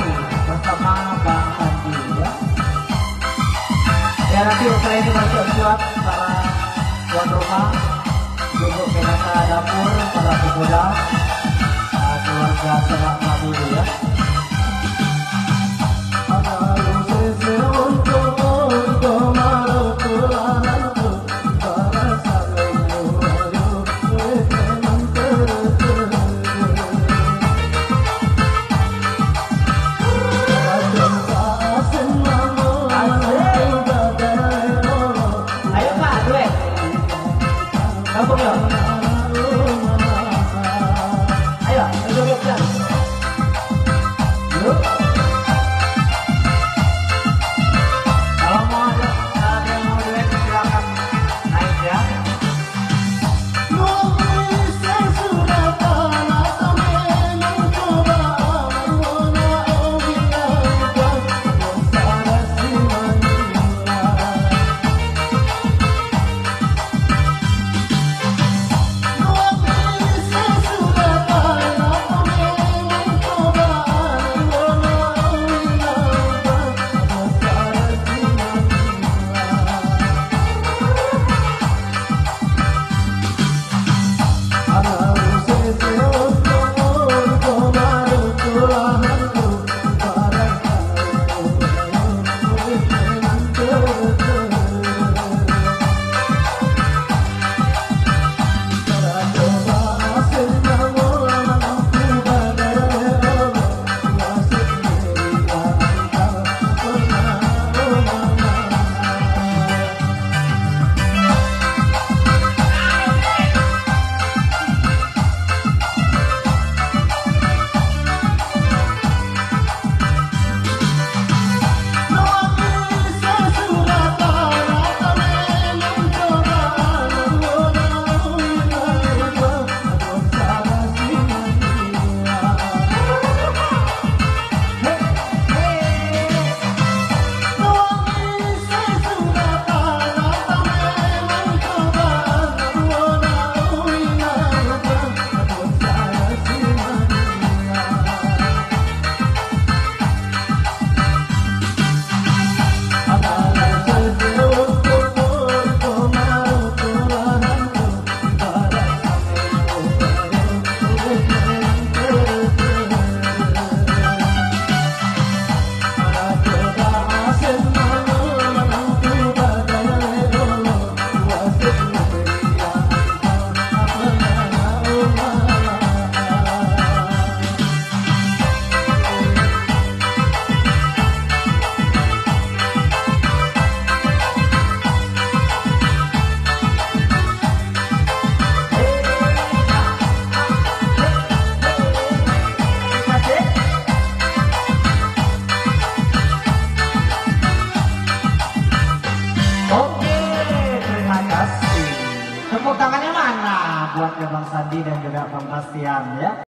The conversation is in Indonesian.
kami bersama Bang ya. Ya nanti setelah ini masuk suap para tuan rumah, untuk penata dapur, para pemuda, keluarga selama 干不了！哎呀，那个干。Tepuk tangannya mana buat Bang Sandi dan juga Bang Bastian ya.